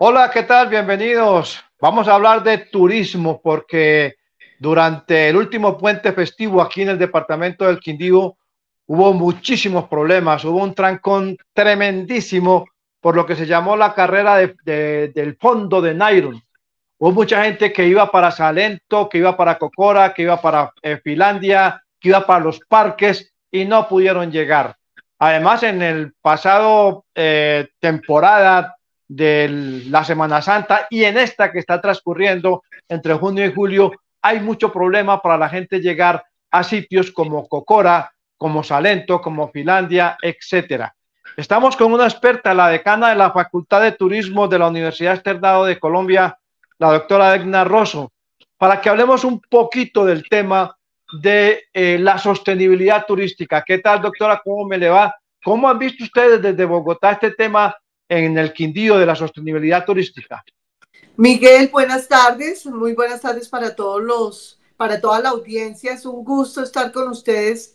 Hola, ¿qué tal? Bienvenidos. Vamos a hablar de turismo porque durante el último puente festivo aquí en el departamento del Quindío hubo muchísimos problemas, hubo un trancón tremendísimo por lo que se llamó la carrera del fondo de Nairon. Hubo mucha gente que iba para Salento, que iba para Cocora, que iba para eh, Finlandia, que iba para los parques y no pudieron llegar. Además, en el pasado eh, temporada de la Semana Santa y en esta que está transcurriendo entre junio y julio, hay mucho problema para la gente llegar a sitios como Cocora, como Salento, como Finlandia, etcétera. Estamos con una experta, la decana de la Facultad de Turismo de la Universidad Externado de Colombia, la doctora Egna Rosso, para que hablemos un poquito del tema de eh, la sostenibilidad turística. ¿Qué tal, doctora? ¿Cómo me le va? ¿Cómo han visto ustedes desde Bogotá este tema en el Quindío de la sostenibilidad turística? Miguel, buenas tardes. Muy buenas tardes para todos los, para toda la audiencia. Es un gusto estar con ustedes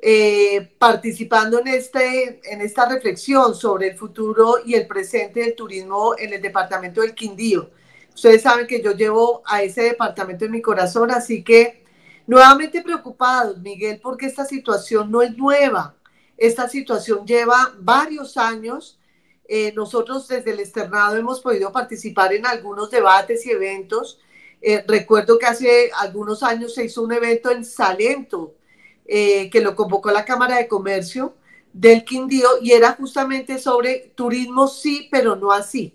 eh, participando en, este, en esta reflexión sobre el futuro y el presente del turismo en el departamento del Quindío. Ustedes saben que yo llevo a ese departamento en mi corazón, así que Nuevamente preocupados, Miguel, porque esta situación no es nueva. Esta situación lleva varios años. Eh, nosotros desde el externado hemos podido participar en algunos debates y eventos. Eh, recuerdo que hace algunos años se hizo un evento en Salento, eh, que lo convocó la Cámara de Comercio del Quindío y era justamente sobre turismo sí, pero no así.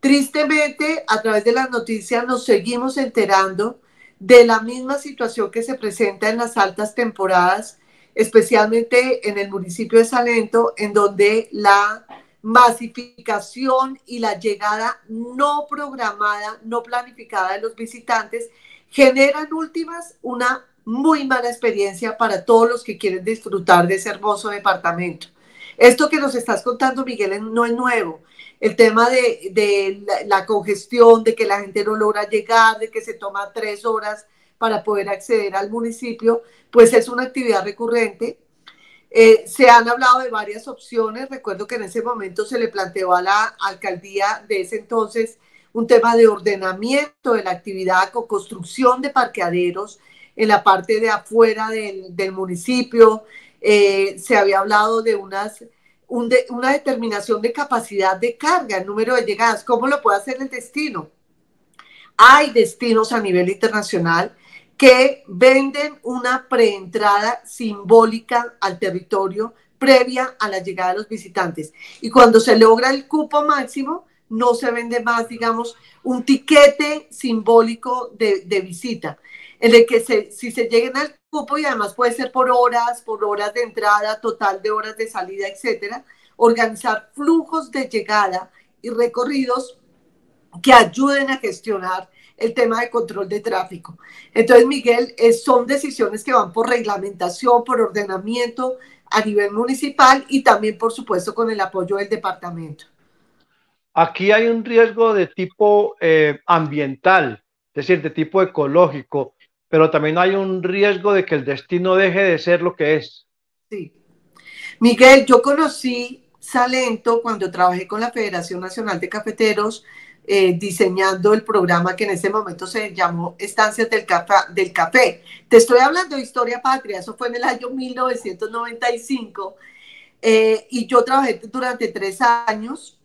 Tristemente, a través de las noticias nos seguimos enterando de la misma situación que se presenta en las altas temporadas, especialmente en el municipio de Salento, en donde la masificación y la llegada no programada, no planificada de los visitantes generan últimas una muy mala experiencia para todos los que quieren disfrutar de ese hermoso departamento. Esto que nos estás contando, Miguel, no es nuevo el tema de, la, congestión, de que la gente no logra llegar, de que se toma tres horas para poder acceder al municipio, pues es una actividad recurrente. Eh, se han hablado de varias opciones. Recuerdo que en ese momento se le planteó a la alcaldía de ese entonces un tema de ordenamiento de la actividad con construcción de parqueaderos en la parte de afuera del, municipio. Eh, se había hablado de unas una determinación de capacidad de carga, el número de llegadas, ¿cómo lo puede hacer el destino? Hay destinos a nivel internacional que venden una preentrada simbólica al territorio previa a la llegada de los visitantes. Y cuando se logra el cupo máximo, no se vende más, digamos, un tiquete simbólico de, visita, en el que se, si se lleguen al y además puede ser por horas, por horas de entrada, total de horas de salida, etcétera. Organizar flujos de llegada y recorridos que ayuden a gestionar el tema de control de tráfico. Entonces, Miguel, son decisiones que van por reglamentación, por ordenamiento a nivel municipal y también, por supuesto, con el apoyo del departamento. Aquí hay un riesgo de tipo eh, ambiental, es decir, de tipo ecológico pero también hay un riesgo de que el destino deje de ser lo que es. Sí. Miguel, yo conocí Salento cuando trabajé con la Federación Nacional de Cafeteros eh, diseñando el programa que en ese momento se llamó Estancias del, del Café. Te estoy hablando de Historia Patria, eso fue en el año 1995 eh, y yo trabajé durante tres años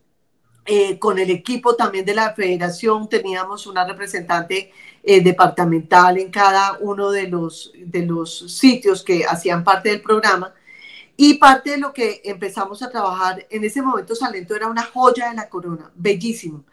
eh, con el equipo también de la federación, teníamos una representante eh, departamental en cada uno de los, de los sitios que hacían parte del programa. Y parte de lo que empezamos a trabajar en ese momento, Salento era una joya de la corona, bellísimo.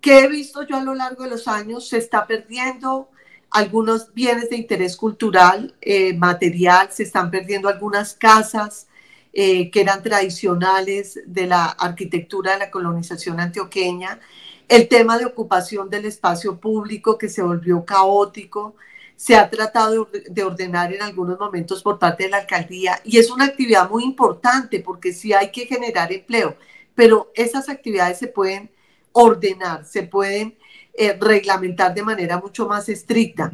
Que he visto yo a lo largo de los años, se está perdiendo algunos bienes de interés cultural, eh, material, se están perdiendo algunas casas eh, que eran tradicionales de la arquitectura de la colonización antioqueña. El tema de ocupación del espacio público que se volvió caótico, se ha tratado de ordenar en algunos momentos por parte de la alcaldía y es una actividad muy importante porque sí hay que generar empleo, pero esas actividades se pueden ordenar, se pueden eh, reglamentar de manera mucho más estricta.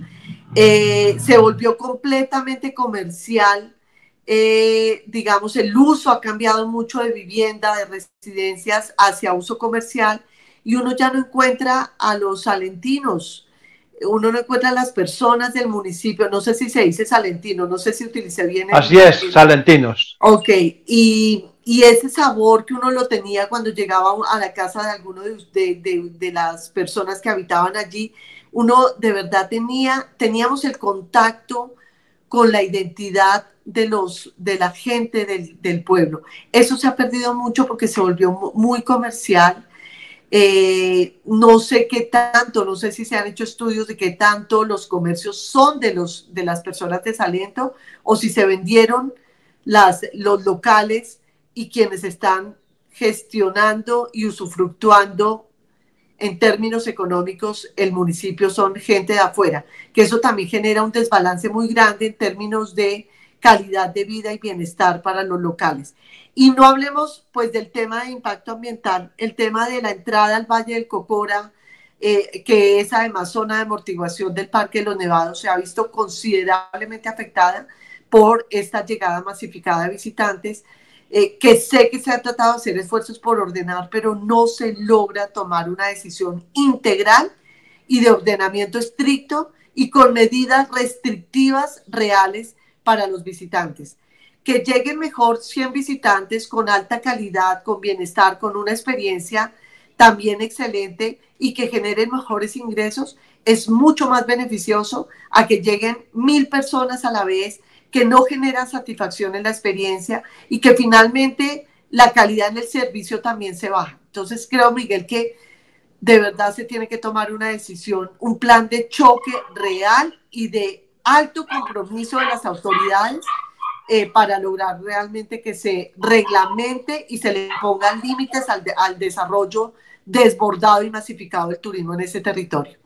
Eh, se volvió completamente comercial, eh, digamos, el uso ha cambiado mucho de vivienda, de residencias hacia uso comercial y uno ya no encuentra a los salentinos, uno no encuentra a las personas del municipio, no sé si se dice salentino, no sé si utilicé bien. Así es, salentinos. Ok, y, y, ese sabor que uno lo tenía cuando llegaba a la casa de alguno de, las personas que habitaban allí, uno de verdad tenía, teníamos el contacto con la identidad de, los, de la gente del, del pueblo. Eso se ha perdido mucho porque se volvió muy comercial eh, no sé qué tanto, no sé si se han hecho estudios de qué tanto los comercios son de, los, de las personas de Salento o si se vendieron las, los locales y quienes están gestionando y usufructuando en términos económicos el municipio son gente de afuera, que eso también genera un desbalance muy grande en términos de calidad de vida y bienestar para los locales. Y no hablemos pues del tema de impacto ambiental, el tema de la entrada al Valle del Cocora, eh, que es además zona de amortiguación del Parque de los Nevados, se ha visto considerablemente afectada por esta llegada masificada de visitantes, eh, que sé que se han tratado de hacer esfuerzos por ordenar, pero no se logra tomar una decisión integral y de ordenamiento estricto y con medidas restrictivas reales para los visitantes. Que lleguen mejor 100 visitantes con alta calidad, con bienestar, con una experiencia también excelente y que generen mejores ingresos, es mucho más beneficioso a que lleguen mil personas a la vez, que no generan satisfacción en la experiencia y que finalmente la calidad en el servicio también se baja. Entonces creo, Miguel, que de verdad se tiene que tomar una decisión, un plan de choque real y de alto compromiso de las autoridades eh, para lograr realmente que se reglamente y se le pongan límites al, al desarrollo desbordado y masificado del turismo en ese territorio.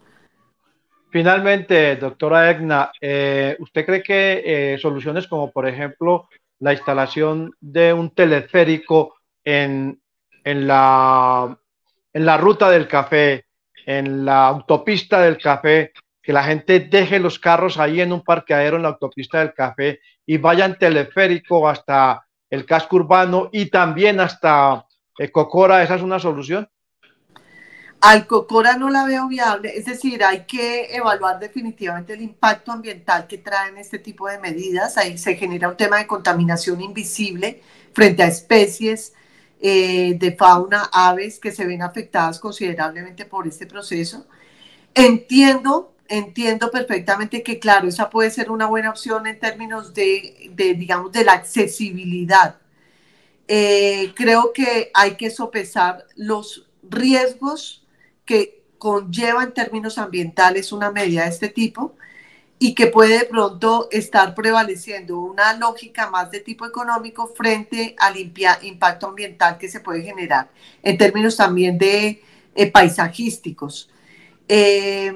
Finalmente, doctora Egna, eh, ¿usted cree que eh, soluciones como, por ejemplo, la instalación de un teleférico en, en, la, en la ruta del café, en la autopista del café, que la gente deje los carros ahí en un parqueadero en la autopista del café y vayan teleférico hasta el casco urbano y también hasta eh, Cocora, ¿esa es una solución? Al Cocora no la veo viable, es decir, hay que evaluar definitivamente el impacto ambiental que traen este tipo de medidas. Ahí se genera un tema de contaminación invisible frente a especies eh, de fauna, aves que se ven afectadas considerablemente por este proceso. Entiendo entiendo perfectamente que, claro, esa puede ser una buena opción en términos de, digamos, de la accesibilidad. Eh, creo que hay que sopesar los riesgos que conlleva en términos ambientales una medida de este tipo y que puede de pronto estar prevaleciendo una lógica más de tipo económico frente al impacto ambiental que se puede generar en términos también de eh, paisajísticos. Eh,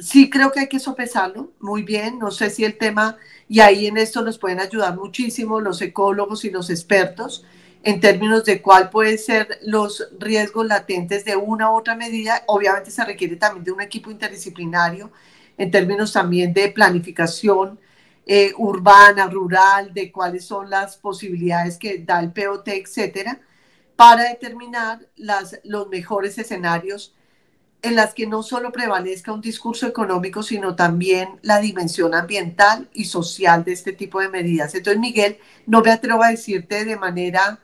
sí creo que hay que sopesarlo muy bien. No sé si el tema, y ahí en esto nos pueden ayudar muchísimo los ecólogos y los expertos en términos de cuál pueden ser los riesgos latentes de una u otra medida. Obviamente se requiere también de un equipo interdisciplinario en términos también de planificación eh, urbana, rural, de cuáles son las posibilidades que da el POT, etcétera, para determinar las, los mejores escenarios en las que no solo prevalezca un discurso económico, sino también la dimensión ambiental y social de este tipo de medidas. Entonces, Miguel, no me atrevo a decirte de manera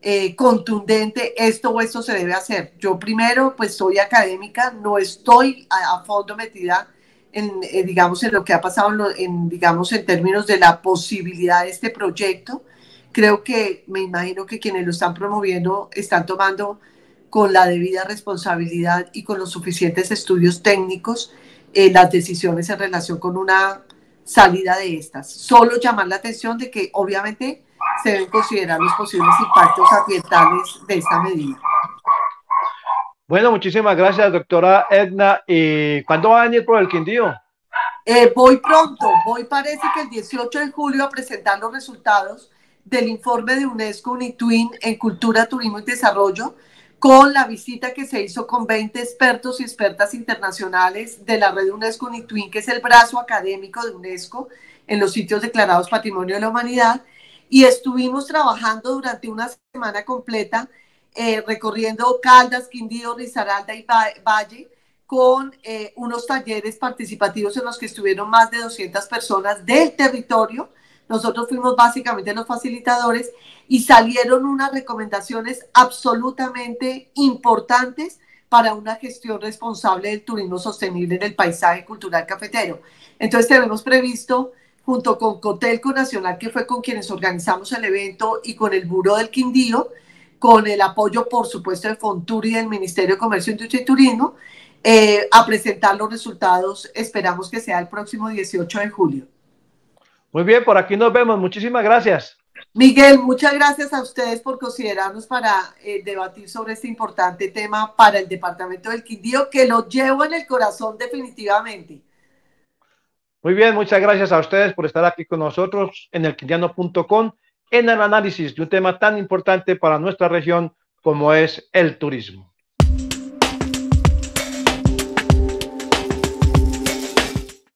eh, contundente esto o esto se debe hacer. Yo primero, pues soy académica, no estoy a, fondo metida en, eh, digamos, en lo que ha pasado, en, digamos, en términos de la posibilidad de este proyecto. Creo que, me imagino que quienes lo están promoviendo están tomando con la debida responsabilidad y con los suficientes estudios técnicos eh, las decisiones en relación con una salida de estas. Solo llamar la atención de que obviamente se deben considerar los posibles impactos ambientales de esta medida. Bueno, muchísimas gracias, doctora Edna. ¿Y cuándo va a venir por el Quindío? Eh, voy pronto, voy parece que el 18 de julio a presentar los resultados del informe de UNESCO UNITWIN en Cultura, Turismo y Desarrollo, con la visita que se hizo con 20 expertos y expertas internacionales de la red UNESCO UNITWIN, que es el brazo académico de UNESCO en los sitios declarados Patrimonio de la Humanidad, y estuvimos trabajando durante una semana completa eh, recorriendo Caldas, Quindío, Risaralda y Valle con eh, unos talleres participativos en los que estuvieron más de 200 personas del territorio. Nosotros fuimos básicamente los facilitadores y salieron unas recomendaciones absolutamente importantes para una gestión responsable del turismo sostenible en el paisaje cultural cafetero. Entonces tenemos previsto, junto con Cotelco Nacional, que fue con quienes organizamos el evento, y con el Buró del Quindío, con el apoyo, por supuesto, de Fonturi del Ministerio de Comercio, Industria y Turismo, eh, a presentar los resultados. Esperamos que sea el próximo 18 de julio. Muy bien, por aquí nos vemos. Muchísimas gracias. Miguel, muchas gracias a ustedes por considerarnos para eh, debatir sobre este importante tema para el departamento del Quindío, que lo llevo en el corazón definitivamente. Muy bien, muchas gracias a ustedes por estar aquí con nosotros en el quindiano.com en el análisis de un tema tan importante para nuestra región como es el turismo.